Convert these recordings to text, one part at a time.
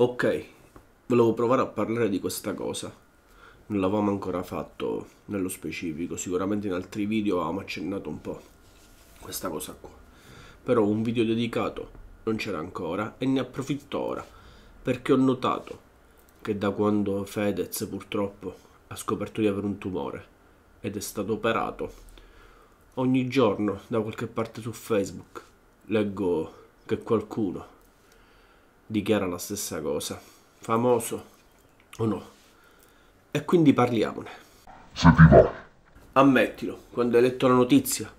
Ok, volevo provare a parlare di questa cosa. Non l'avevamo ancora fatto nello specifico, sicuramente in altri video avevamo accennato un po' questa cosa qua. Però un video dedicato non c'era ancora e ne approfitto ora, perché ho notato che da quando Fedez purtroppo ha scoperto di avere un tumore ed è stato operato, ogni giorno da qualche parte su Facebook leggo che qualcuno dichiara la stessa cosa. Famoso o no? E quindi parliamone. Se ti va. Ammettilo, quando hai letto la notizia,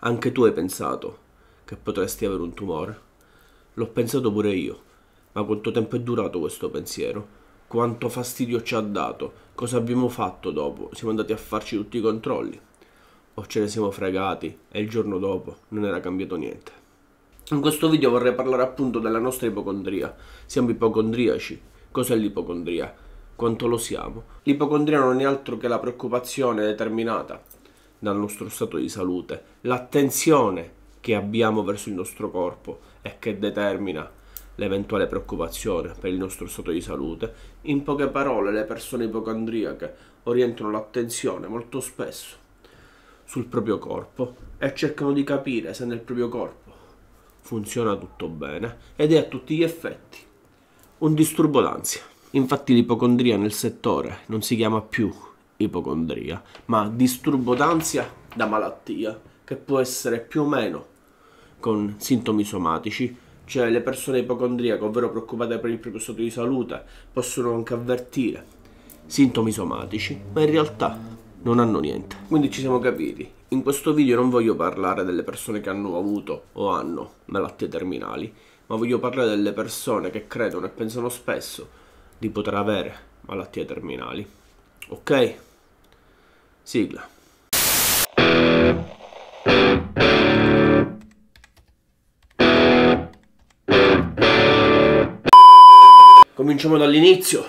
anche tu hai pensato che potresti avere un tumore. L'ho pensato pure io, ma quanto tempo è durato questo pensiero? Quanto fastidio ci ha dato? Cosa abbiamo fatto dopo? Siamo andati a farci tutti i controlli? O ce ne siamo fregati e il giorno dopo non era cambiato niente? In questo video vorrei parlare appunto della nostra ipocondria. Siamo ipocondriaci. Cos'è l'ipocondria? Quanto lo siamo? L'ipocondria non è altro che la preoccupazione determinata dal nostro stato di salute, l'attenzione che abbiamo verso il nostro corpo e che determina l'eventuale preoccupazione per il nostro stato di salute. In poche parole, le persone ipocondriache orientano l'attenzione molto spesso sul proprio corpo e cercano di capire se nel proprio corpo funziona tutto bene ed è a tutti gli effetti un disturbo d'ansia. Infatti l'ipocondria nel settore non si chiama più ipocondria, ma disturbo d'ansia da malattia, che può essere più o meno con sintomi somatici, cioè le persone ipocondriache, ovvero preoccupate per il proprio stato di salute, possono anche avvertire sintomi somatici, ma in realtà non hanno niente. Quindi ci siamo capiti. In questo video non voglio parlare delle persone che hanno avuto o hanno malattie terminali, ma voglio parlare delle persone che credono e pensano spesso di poter avere malattie terminali. Ok? Sigla. Cominciamo dall'inizio.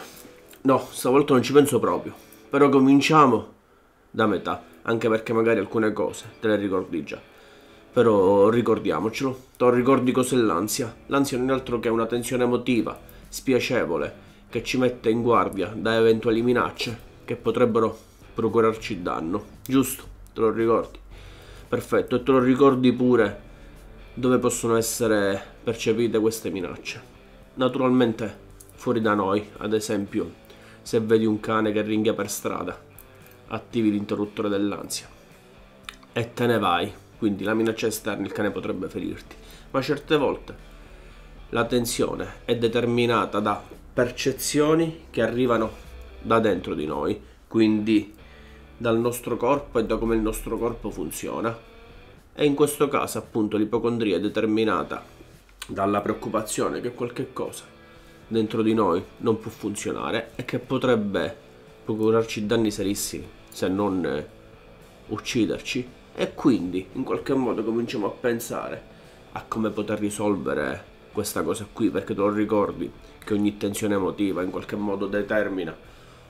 No, stavolta non ci penso proprio. Però cominciamo da metà anche perché magari alcune cose te le ricordi già. Però ricordiamocelo, te ricordi cos'è l'ansia? L'ansia non è altro che una tensione emotiva, spiacevole, che ci mette in guardia da eventuali minacce che potrebbero procurarci danno. Giusto? Te lo ricordi? Perfetto, e te lo ricordi pure dove possono essere percepite queste minacce. Naturalmente fuori da noi, ad esempio, se vedi un cane che ringhia per strada, attivi l'interruttore dell'ansia e te ne vai. Quindi la minaccia esterna, il cane potrebbe ferirti. Ma certe volte la tensione è determinata da percezioni che arrivano da dentro di noi, quindi dal nostro corpo e da come il nostro corpo funziona. E in questo caso appunto l'ipocondria è determinata dalla preoccupazione che qualche cosa dentro di noi non può funzionare e che potrebbe procurarci danni serissimi se non eh, ucciderci. E quindi in qualche modo cominciamo a pensare a come poter risolvere questa cosa qui perché te lo ricordi che ogni tensione emotiva in qualche modo determina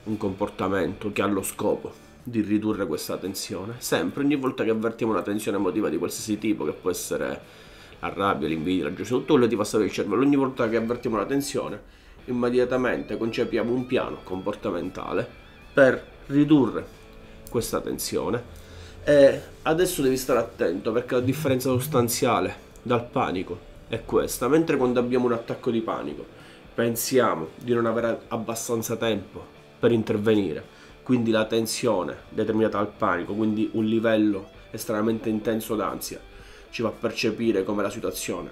un comportamento che ha lo scopo di ridurre questa tensione. Sempre ogni volta che avvertiamo una tensione emotiva di qualsiasi tipo che può essere la rabbia, l'invidia, la gioia, tutto quello che ti passa per il cervello ogni volta che avvertiamo una tensione immediatamente concepiamo un piano comportamentale per ridurre questa tensione. E adesso devi stare attento perché la differenza sostanziale dal panico è questa. Mentre quando abbiamo un attacco di panico pensiamo di non avere abbastanza tempo per intervenire, quindi la tensione determinata dal panico, quindi un livello estremamente intenso d'ansia, ci fa percepire come la situazione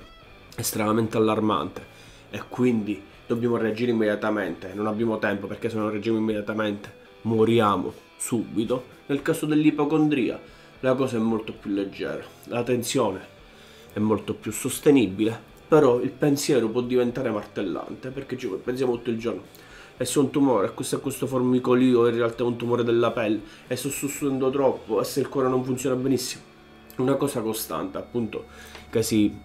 è estremamente allarmante e quindi dobbiamo reagire immediatamente, non abbiamo tempo perché se non reagiamo immediatamente moriamo subito. Nel caso dell'ipocondria la cosa è molto più leggera, la tensione è molto più sostenibile, però il pensiero può diventare martellante perché ci pensiamo tutto il giorno. E se un tumore, e questo è questo formicolio in realtà è un tumore della pelle, e sto sussudando troppo, e se il cuore non funziona benissimo. Una cosa costante, appunto, che, si,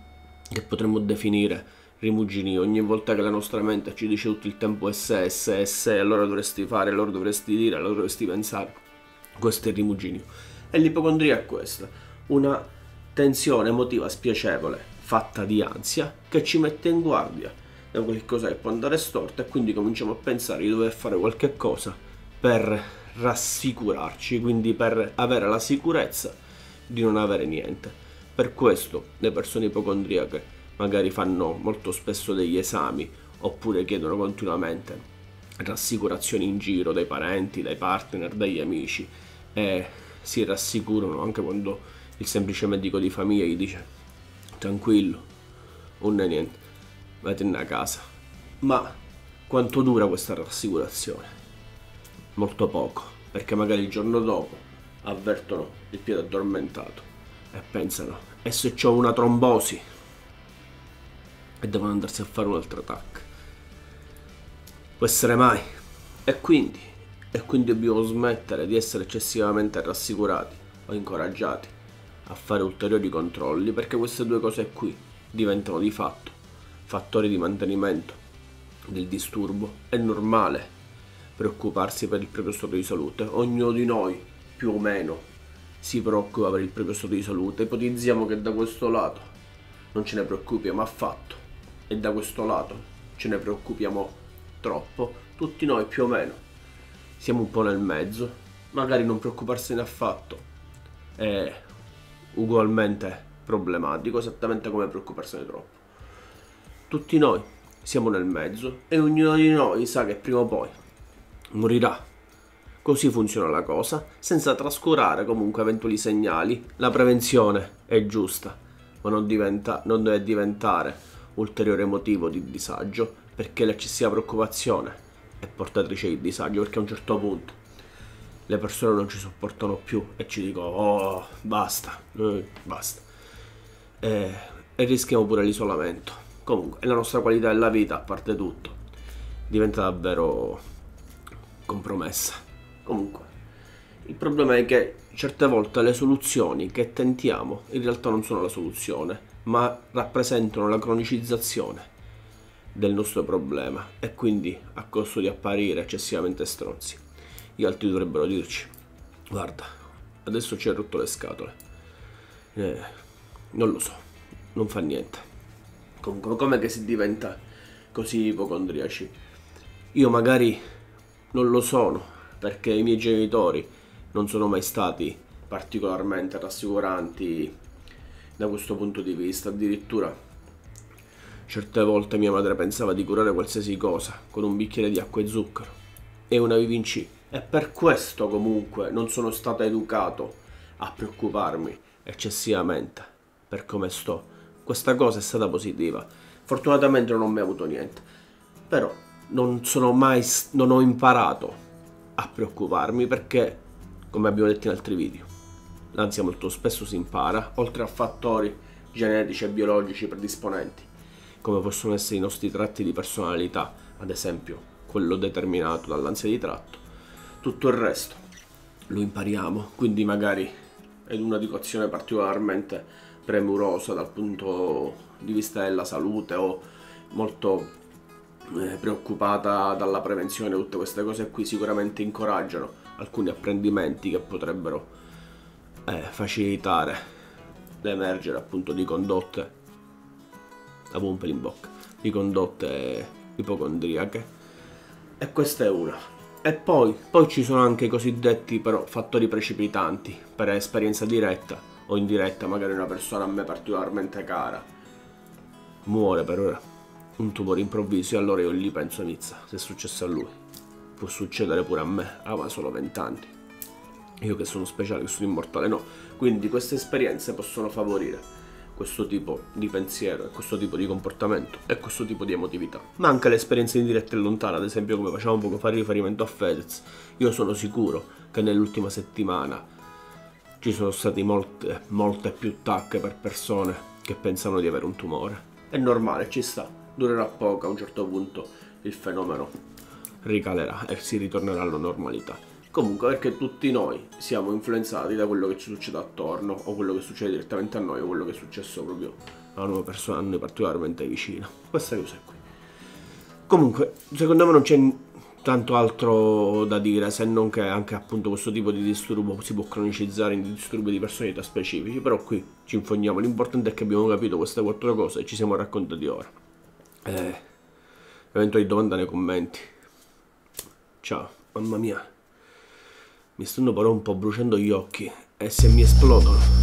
che potremmo definire rimugini ogni volta che la nostra mente ci dice tutto il tempo se, se, allora dovresti fare, allora dovresti dire, allora dovresti pensare. Questo è il rimuginio. E l'ipocondria è questa, una tensione emotiva spiacevole fatta di ansia che ci mette in guardia da qualche cosa che può andare storta e quindi cominciamo a pensare di dover fare qualche cosa per rassicurarci, quindi per avere la sicurezza di non avere niente. Per questo le persone ipocondriache magari fanno molto spesso degli esami oppure chiedono continuamente rassicurazioni in giro dai parenti, dai partner, dagli amici e si rassicurano anche quando il semplice medico di famiglia gli dice tranquillo, non è niente, vattene a casa. Ma quanto dura questa rassicurazione? Molto poco, perché magari il giorno dopo avvertono il piede addormentato e pensano, e se ho una trombosi? E devono andarsi a fare un altro attacco. Può essere mai. E quindi, e quindi dobbiamo smettere di essere eccessivamente rassicurati o incoraggiati a fare ulteriori controlli perché queste due cose qui diventano di fatto fattori di mantenimento del disturbo. È normale preoccuparsi per il proprio stato di salute. Ognuno di noi, più o meno, si preoccupa per il proprio stato di salute. Ipotizziamo che da questo lato non ce ne preoccupiamo affatto e da questo lato ce ne preoccupiamo troppo. Tutti noi, più o meno, siamo un po' nel mezzo. Magari non preoccuparsene affatto è ugualmente problematico, esattamente come preoccuparsene troppo. Tutti noi siamo nel mezzo e ognuno di noi sa che prima o poi morirà. Così funziona la cosa, senza trascurare comunque eventuali segnali. La prevenzione è giusta, ma non, diventa, non deve diventare ulteriore motivo di disagio, perché l'eccessiva preoccupazione è portatrice di disagio, perché a un certo punto le persone non ci sopportano più e ci dicono oh basta, eh, basta. E, e rischiamo pure l'isolamento. Comunque, la nostra qualità della vita, a parte tutto, diventa davvero compromessa. Comunque, il problema è che certe volte le soluzioni che tentiamo in realtà non sono la soluzione, ma rappresentano la cronicizzazione del nostro problema e quindi a costo di apparire eccessivamente stronzi. Gli altri dovrebbero dirci, guarda, adesso ci hai rotto le scatole. Eh, non lo so, non fa niente Comunque, come che si diventa così ipocondriaci? Io magari non lo sono, perché i miei genitori non sono mai stati particolarmente rassicuranti da questo punto di vista. Addirittura certe volte mia madre pensava di curare qualsiasi cosa con un bicchiere di acqua e zucchero e una VVC. E per questo comunque non sono stato educato a preoccuparmi eccessivamente per come sto questa cosa è stata positiva. Fortunatamente non ho mai avuto niente. Però non sono mai non ho imparato a preoccuparmi perché come abbiamo detto in altri video, l'ansia molto spesso si impara, oltre a fattori genetici e biologici predisponenti, come possono essere i nostri tratti di personalità, ad esempio quello determinato dall'ansia di tratto, tutto il resto. Lo impariamo, quindi magari è una educazione particolarmente premurosa dal punto di vista della salute o molto eh, preoccupata dalla prevenzione, tutte queste cose qui sicuramente incoraggiano alcuni apprendimenti che potrebbero eh, facilitare l'emergere appunto di condotte. Un pelo in bocca. Di condotte ipocondriache. E questa è una. E poi, poi ci sono anche i cosiddetti però fattori precipitanti per esperienza diretta o in diretta magari una persona a me particolarmente cara. Muore per un tumore improvviso e allora io lì penso inizia se è successo a lui. Può succedere pure a me. Ah ma solo 20 anni io che sono speciale che sono immortale no quindi queste esperienze possono favorire questo tipo di pensiero questo tipo di comportamento e questo tipo di emotività ma anche le esperienze in diretta e lontana ad esempio come facciamo poco fare riferimento a Fedez io sono sicuro che nell'ultima settimana ci sono state molte, molte più tacche per persone che pensano di avere un tumore. È normale, ci sta, durerà poco, a un certo punto il fenomeno ricalerà e si ritornerà alla normalità. Comunque perché tutti noi siamo influenzati da quello che ci succede attorno o quello che succede direttamente a noi o quello che è successo proprio a una persona a noi particolarmente vicina. Questa cosa qui. Comunque, secondo me non c'è tanto altro da dire se non che anche appunto questo tipo di disturbo si può cronicizzare in disturbi di personalità specifici però qui ci infogniamo l'importante è che abbiamo capito queste quattro cose e ci siamo raccontati ora eh, eventuali domande nei commenti. Ciao, mamma mia. Mi stanno però un po' bruciando gli occhi e se mi esplodono